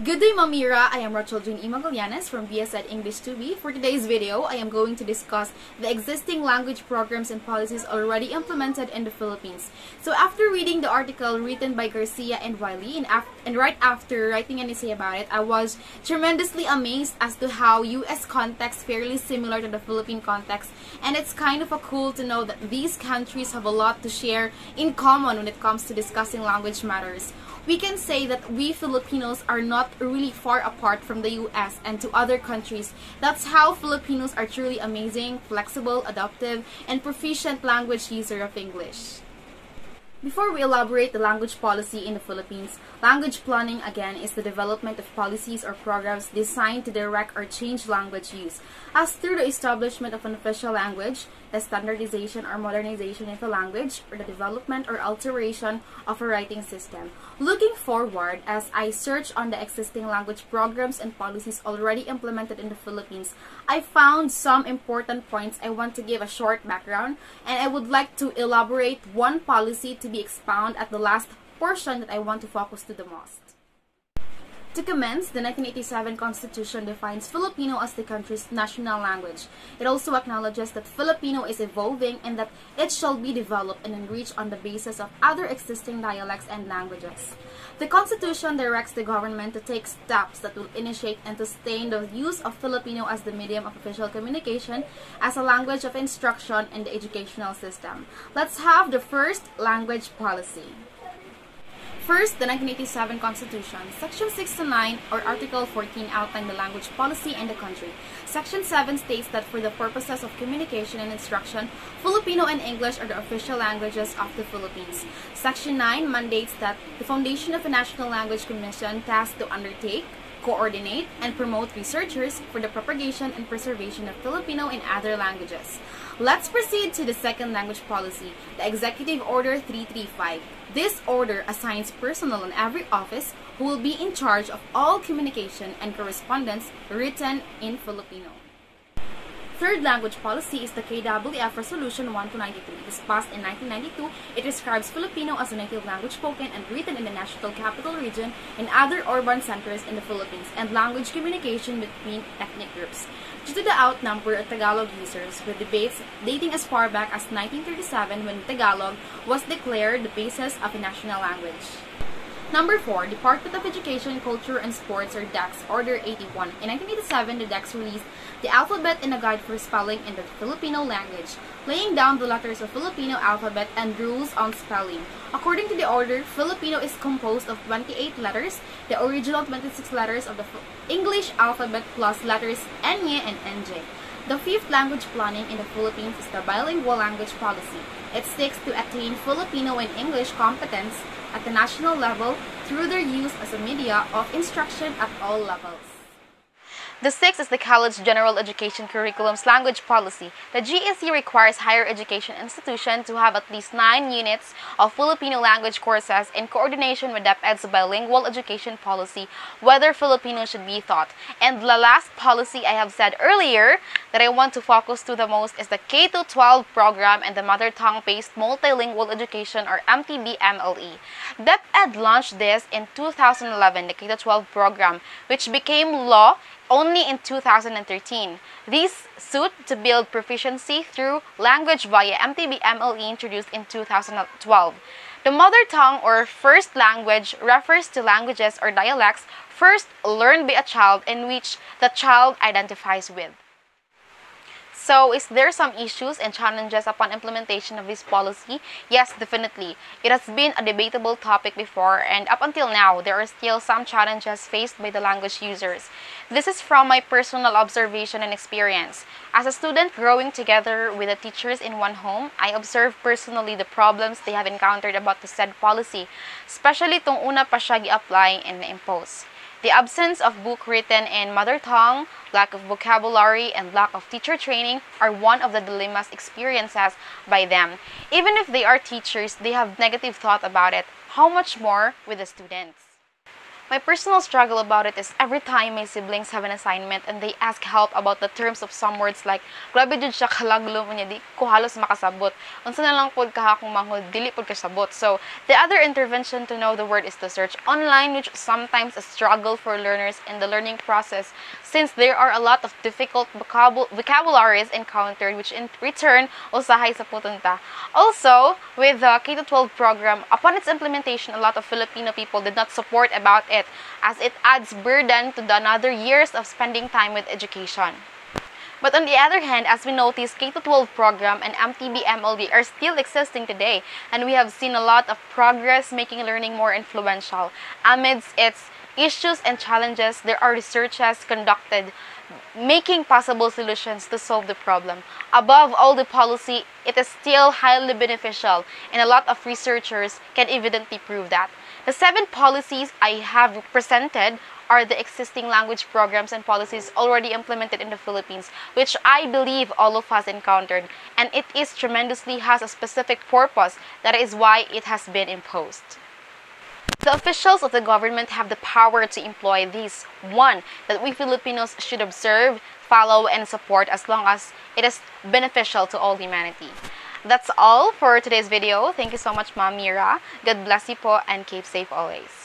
Good day, Ma'am Mira. I am Ruchel Jane E. From BSED English 2B. For today's video, I am going to discuss the existing language programs and policies already implemented in the Philippines. So after reading the article written by Garcia and Wiley, and, and right after writing an essay about it, I was tremendously amazed as to how U.S. context fairly similar to the Philippine context. And it's kind of a cool to know that these countries have a lot to share in common when it comes to discussing language matters we can say that we Filipinos are not really far apart from the US and to other countries. That's how Filipinos are truly amazing, flexible, adaptive, and proficient language user of English. Before we elaborate the language policy in the Philippines, language planning again is the development of policies or programs designed to direct or change language use, as through the establishment of an official language, the standardization or modernization of a language, or the development or alteration of a writing system. Looking forward, as I search on the existing language programs and policies already implemented in the Philippines, I found some important points I want to give a short background, and I would like to elaborate one policy to be expounded at the last portion that I want to focus to the most. To commence, the 1987 Constitution defines Filipino as the country's national language. It also acknowledges that Filipino is evolving and that it shall be developed and enriched on the basis of other existing dialects and languages. The Constitution directs the government to take steps that will initiate and sustain the use of Filipino as the medium of official communication, as a language of instruction in the educational system. Let's have the first language policy. First, the 1987 Constitution. Section 6 to 9 or Article 14 outline the language policy in the country. Section 7 states that for the purposes of communication and instruction, Filipino and English are the official languages of the Philippines. Section 9 mandates that the foundation of a National Language Commission tasked to undertake, coordinate, and promote researchers for the propagation and preservation of Filipino in other languages. Let's proceed to the second language policy, the Executive Order 335. This order assigns personnel in every office who will be in charge of all communication and correspondence written in Filipino. Third language policy is the KWF Resolution 1293. It was passed in 1992. It describes Filipino as a native language spoken and written in the National Capital Region and other urban centers in the Philippines, and language communication between ethnic groups. Due to the outnumber of Tagalog users, with debates dating as far back as 1937 when Tagalog was declared the basis of a national language. Number 4, Department of Education, Culture, and Sports, or DECS, Order 81. In 1987, the DECS released the alphabet and a guide for spelling in the Filipino language, laying down the letters of Filipino alphabet and rules on spelling. According to the order, Filipino is composed of 28 letters, the original 26 letters of the English alphabet plus letters Nye and NJ. The fifth language planning in the Philippines is the bilingual language policy. It seeks to attain Filipino and English competence at the national level through their use as a media of instruction at all levels. The sixth is the College General Education Curriculum's language policy. The GEC requires higher education institutions to have at least nine units of Filipino language courses in coordination with DepEd's bilingual education policy, whether Filipino should be taught. And the last policy I have said earlier that I want to focus to the most is the K-12 program and the mother tongue-based multilingual education or MTB-MLE. DepEd launched this in 2011, the K-12 program, which became law only in 2013. These suit to build proficiency through language via MTB MLE introduced in 2012. The mother tongue or first language refers to languages or dialects first learned by a child in which the child identifies with. So, is there some issues and challenges upon implementation of this policy? Yes, definitely. It has been a debatable topic before and up until now, there are still some challenges faced by the language users. This is from my personal observation and experience. As a student growing together with the teachers in one home, I observe personally the problems they have encountered about the said policy, especially tung una pa siya gi-apply and na-impose. The absence of book written in mother tongue, lack of vocabulary, and lack of teacher training are one of the dilemmas experiences by them. Even if they are teachers, they have negative thought about it. How much more with the students? My personal struggle about it is every time my siblings have an assignment and they ask help about the terms of some words like grabe jud siya kalaglo niya di ko halos makasabot. Unsa na lang pod ka akong manghod dili pod ka sabot. So, the other intervention to know the word is to search online which sometimes a struggle for learners in the learning process since there are a lot of difficult vocabul vocabularies encountered which in return usahay sa putunta. Also, with the K-12 program, upon its implementation, a lot of Filipino people did not support about it as it adds burden to the another years of spending time with education. But on the other hand, as we notice, K-12 program and MTB MLE are still existing today, and we have seen a lot of progress making learning more influential. Amidst its issues and challenges, there are researches conducted making possible solutions to solve the problem. Above all the policy, it is still highly beneficial, and a lot of researchers can evidently prove that. The seven policies I have presented are the existing language programs and policies already implemented in the Philippines, which I believe all of us encountered, and it is tremendously has a specific purpose. That is why it has been imposed. The officials of the government have the power to employ these. One, that we Filipinos should observe, follow, and support as long as it is beneficial to all humanity. That's all for today's video. Thank you so much, Ma'am Mira. God bless you po and keep safe always.